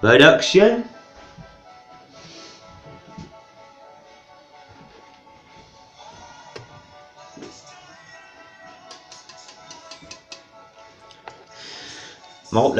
Production. Malt.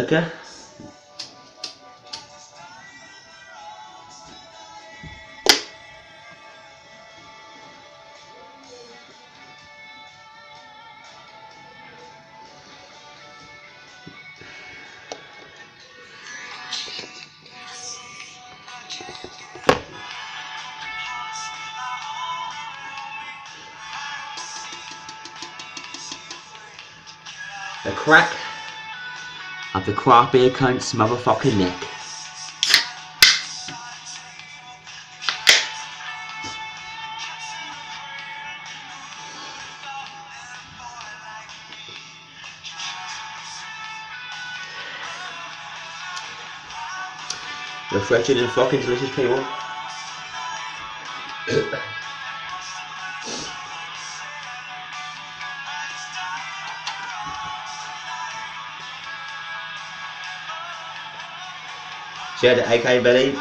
The crack of the craft beer cunt's motherfucking neck. Refreshing and fucking delicious people. Share the AK Belly.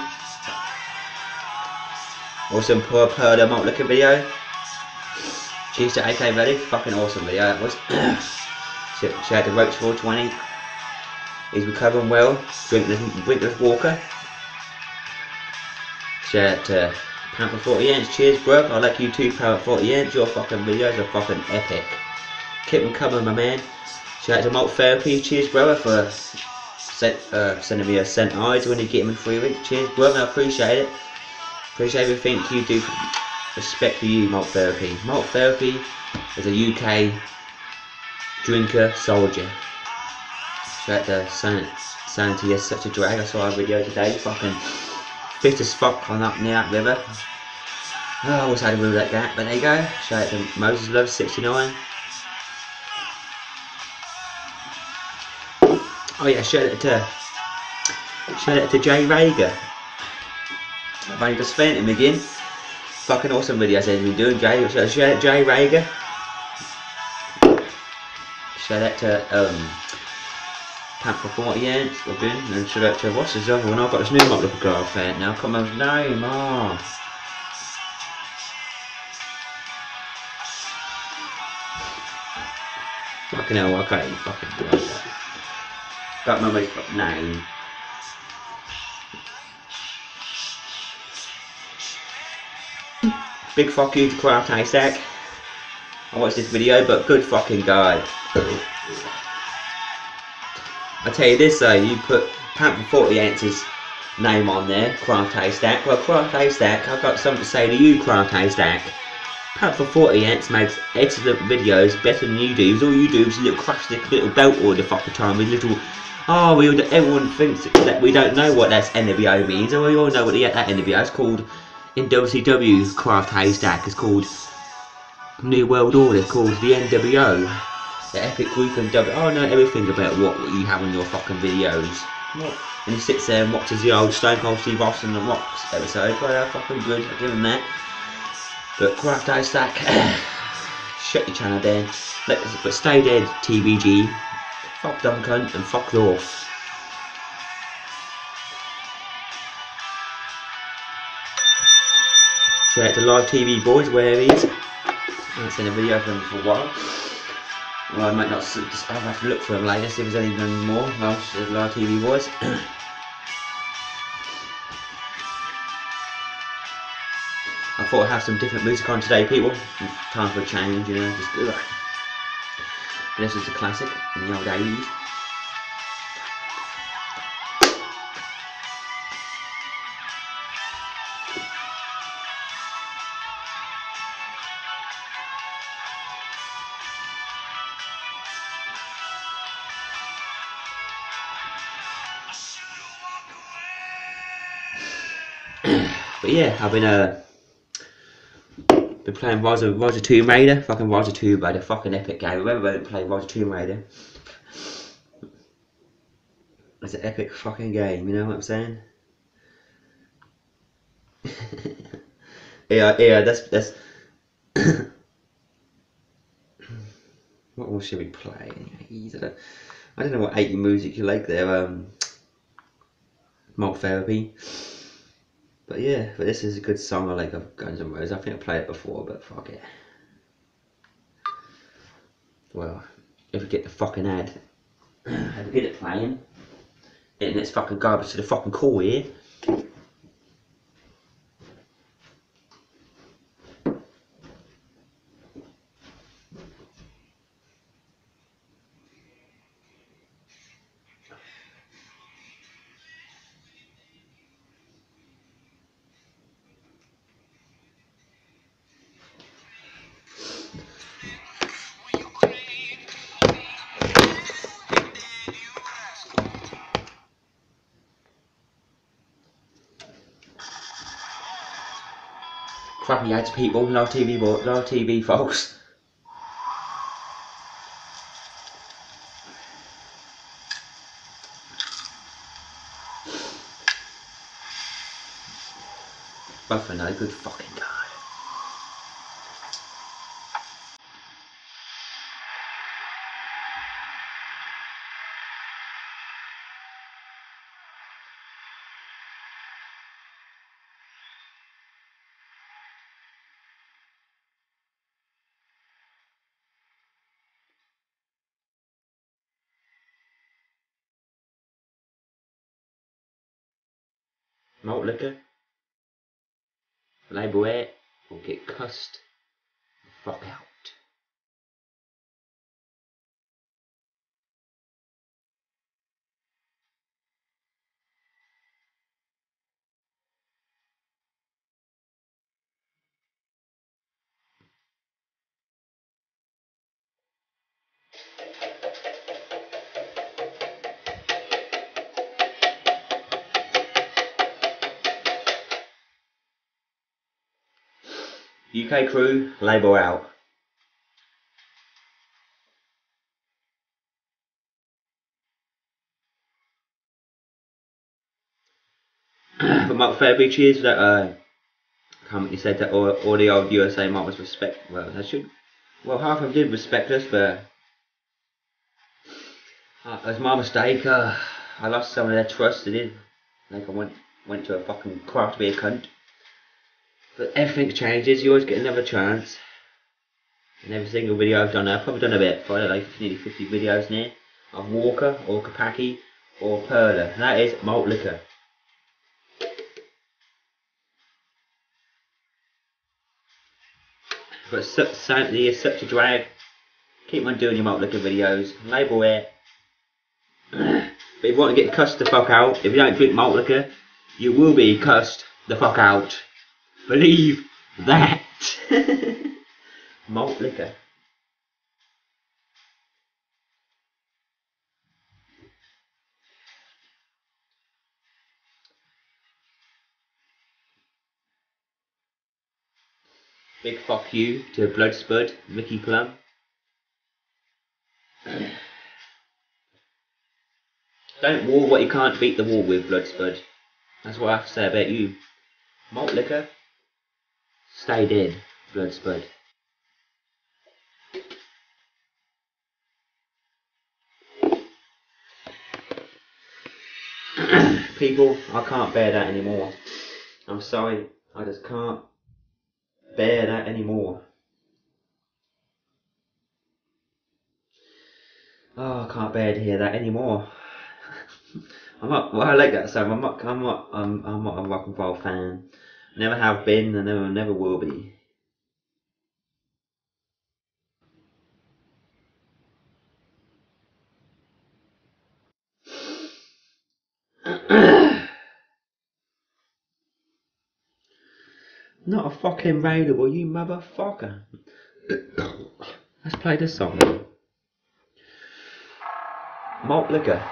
Awesome poor per malt looking video. She Cheers to AK Belly. Fucking awesome video that was. Share to Roach 420. He's recovering well. Drink this, drink this Walker. Share it to uh, Panther 40 inch. Cheers, bro. I like you too, Panther 40 inch. Your fucking videos are fucking epic. Keep them coming, my man. Shout out to Malt Therapy. Cheers, brother, for sent, uh, sending me a St. Ides when you get them in three weeks. Cheers, brother. I appreciate it. Appreciate everything you do. Respect for you, Malt Therapy. Malt Therapy is a UK drinker soldier. Shout out to San Sanity is such a drag. I saw a video today. Fucking fit as fuck on up near that river. Oh, I always had a rule like that, but there you go. Shout out to Moses Love 69. Oh yeah, shout out to shout out to Jay Rager. I've only just found him again. Fucking awesome videos he's been doing, Jay. Shout out to Jay Rager. Shout out to um Panther 40 inch, I've been, and shout out to what's his other one? I've got this new mop looking girl fan now. Come on, name, oh. Fucking hell, I can't even fucking do that. Got my mate nine. Big fuck you to Craft Haystack. I watched this video, but good fucking guy. I tell you this though, you put Panther 40 ounces name on there, Craft Haystack. Well, Craft Haystack, I've got something to say to you, Craft Haystack. Panther 40 ounce makes excellent videos, better than you do. All you do is a little crustic little belt order fucking time with little Oh, we all, everyone thinks that we don't know what that NWO means, and we all know what the, that NWO is called in WCW Craft Haystack. It's called New World Order. It's called the NWO, the Epic Group and W. Oh, I know everything about what you have on your fucking videos. What? And he sits there and watches the old Stone Cold Steve Austin and Rocks episode. Well, they're fucking good. I give him that. But Craft Haystack, shut your channel down. Let's, but stay dead, TBG. Fuck Duncan and fuck North. Shout out to Live TV Boys, where he is. I haven't seen a video from him for a while. Well, I might not, I'll have to look for him later, see if there's any more live, live TV Boys. I thought I'd have some different music on today, people. Time for a change, you know, just do it. This is a classic in the old 80s. but yeah, I've been uh been playing Rise of Tomb Raider, fucking of Tomb Raider, fucking epic game. Remember when I played of Tomb Raider? It's an epic fucking game, you know what I'm saying? yeah, yeah, that's that's. what else should we play? I don't know what 80 music you like there, um, Malt Therapy. But yeah, but this is a good song I like of Guns N' Roses. I think I played it before, but fuck it. Well, if we get the fucking ad, if we get it playing, and it's fucking garbage to the fucking core here. Crappy ads, people. No TV, bo- no TV, folks. Both are no good fucking God. Malt liquor. Label it or get cussed the fuck out. UK crew, label out. but Mark Fairby, cheers that. Uh, said that all, all the old USA models respect. Well, they should. Well, half of them did respect us, but uh, it was my mistake. Uh, I lost some of their trust. They did. Like I went went to a fucking craft beer cunt. But everything changes. You always get another chance. And every single video I've done, I've probably done a bit, probably like nearly 50 videos now, of Walker, or Kapaki, or Perla. And that is malt liquor. But su- Sanity is such a drag. Keep on doing your malt liquor videos. Label it. but if you want to get cussed the fuck out, if you don't drink malt liquor, you will be cussed the fuck out. Believe that. malt liquor. Big fuck you to Bloodspud, Mickey Plum. Don't war what you can't beat the war with, Bloodspud. That's what I have to say about you. Malt liquor. Stay dead, Bloodspud. People, I can't bear that anymore. I'm sorry, I just can't bear that anymore. Oh, I can't bear to hear that anymore. I'm not. Well, I like that song. I'm not. I'm not. I'm. I'm not a rock and roll fan. Never have been, and never, never will be. Not a fucking raidable, you motherfucker. Let's play this song. Malt liquor.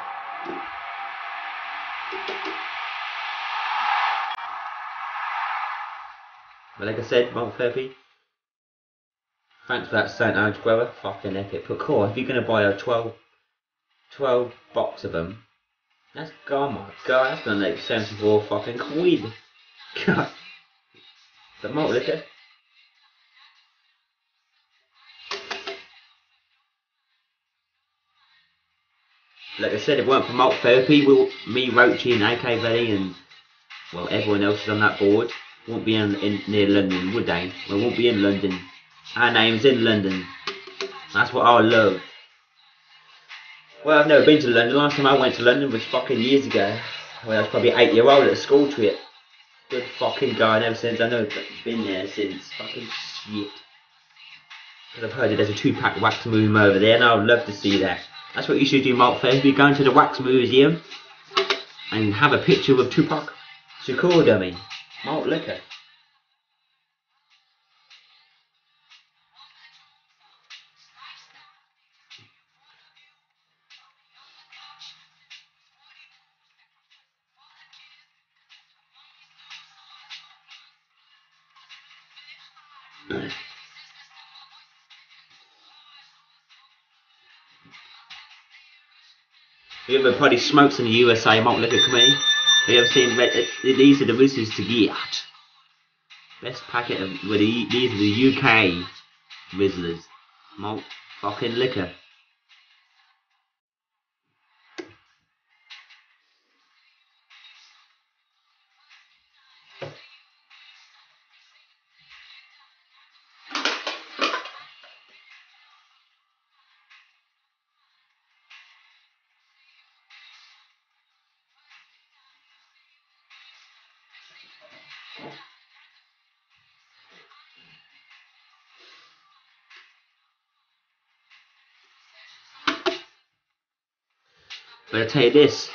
But like I said, Malt therapy. Thanks for that St. Ange brother. Fucking epic. But cool, if you're gonna buy a 12, 12 box of them, that's oh my god, that's gonna make 74 fucking quid. God. The malt liquor. like I said, if it weren't for malt therapy, we'll, me, Roachy, and AK Valley, and well, everyone else is on that board, won't be in, in near London, would they? We won't be in London. Our name's in London. That's what I love. Well, I've never been to London. Last time I went to London was fucking years ago. When I was probably eight year old at a school trip. Good fucking guy, ever since I know been there since. Fucking shit. Because I've heard that there's a Tupac wax museum over there, and I would love to see that. That's what you should do, Malt Fair. Be going to the wax museum and have a picture of Tupac Shakur dummy. Malt liquor. You ever probably smokes in the USA malt liquor committee? Have you have seen these are the whistles to get? Best packet of these are the UK Rizlas. Malt fucking liquor. But I tell you this,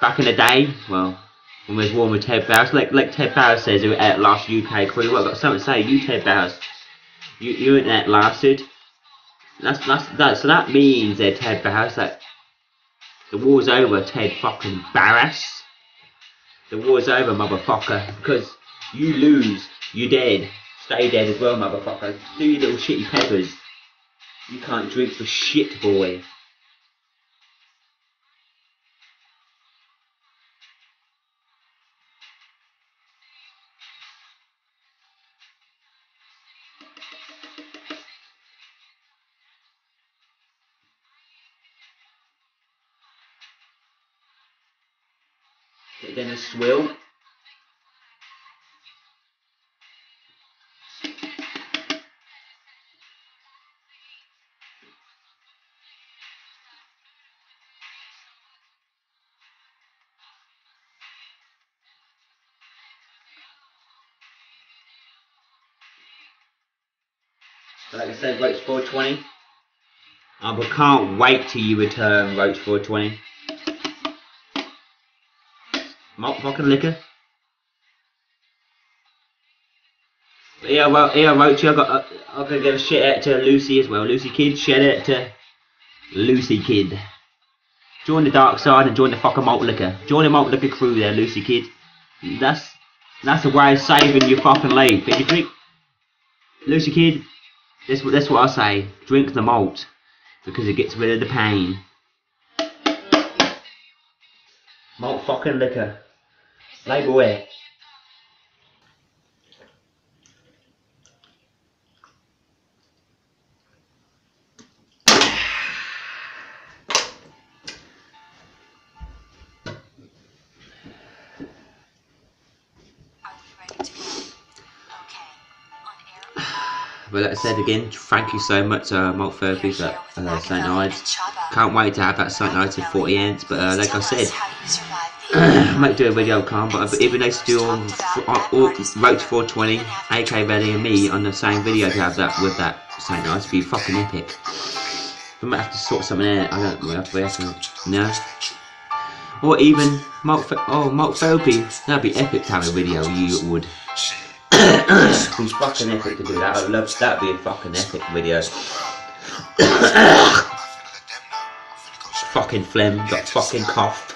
back in the day, well, when we was warm with Ted Bowers, like like Ted Bowers says at last UK crew, well, I've got something to say, you Ted Bowers, you you ain't that lasted. That's that's that so that means that Ted Bowers that the war's over, Ted fucking Barras. The war's over, motherfucker, because you lose, you dead. Stay dead as well, motherfucker. Do your little shitty peppers. You can't drink for shit, boy. Then a swill. Like I said, Roach 420. I can't wait till you return, Roach 420. Malt fucking liquor. Yeah, well, yeah, Roachy, I got, I gotta give a shit out to Lucy as well. Lucy Kid, shout out to Lucy Kid. Join the dark side and join the fucking malt liquor. Join the malt liquor crew there, Lucy Kid. That's that's the way of saving your fucking life. If you drink, Lucy Kid, that's what that's what I say. Drink the malt because it gets rid of the pain. Malt fucking liquor. To air. Well, like I said again, thank you so much, uh, Malt Therapy, for uh, St. Ides. Can't wait to have that St. Ides in 40 ends, but uh, like I said, might do a video calm, but it'd be nice to do all, all, all Roach 420, AK Ready, and me on the same video to have that with that St. Ides. It'd be fucking epic. We might have to sort something out. I don't know. We have to, no. Or even Th- oh, Malt Therapy. That'd be epic to have a video. You would. Be fucking epic to do that. I'd love that'd be a fucking epic video. fucking phlegm, got fucking cough.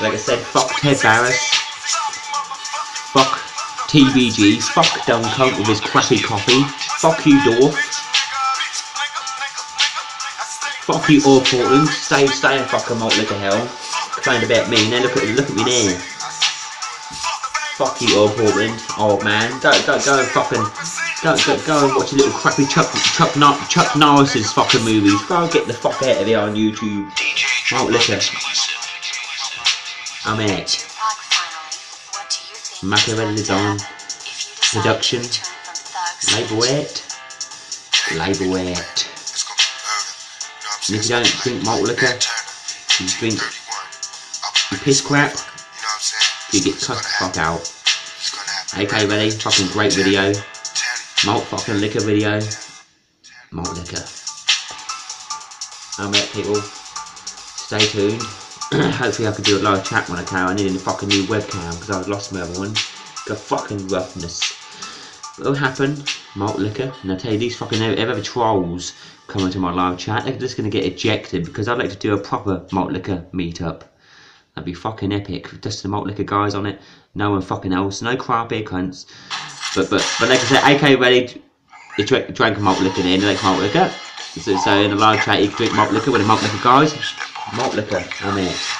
Like I said, fuck Ted Barris. Fuck TBG. Fuck Duncombe with his crappy coffee. Fuck you, Dorf. Fuck you, all Portland. Stay, stay in fucking malt liquor hell. Complain about me. Now look at, look at me now. Fuck you, old Portland, old man. Go, go, go and fucking, go, go, go and watch a little crappy Chuck, Chuck, Chuck Norris's fucking movies. Go get the fuck out of here on YouTube. DJ Malt Drop liquor. I'm out. Tupac, finally, what do you think Machiavelli is Don. going to happen if you decide Production. to return from thugs Label to wet. Label wet. It's gonna be And murder. You know what I'm if you don't drink malt liquor, Turner, you drink you piss crap, You know what I'm saying? you get cut the fuck out. It's gonna happen. Okay, ready? Fucking great video. Tanny. Malt fucking liquor video. Malt liquor. I'm out, people. Stay tuned. Hopefully I can do a live chat when I can. I need a fucking new webcam because I've lost my other one. Got fucking roughness. It'll happen. Malt liquor. And I tell you, these fucking ever, trolls coming to my live chat, they're just gonna get ejected because I'd like to do a proper malt liquor meetup. That'd be fucking epic. Just the malt liquor guys on it. No one fucking else. No crap beer cunts. But but but like I said, AK ready. He drank, drank malt liquor there, he like malt liquor. So, so in the live chat, you can drink malt liquor with the malt liquor guys. I'm it.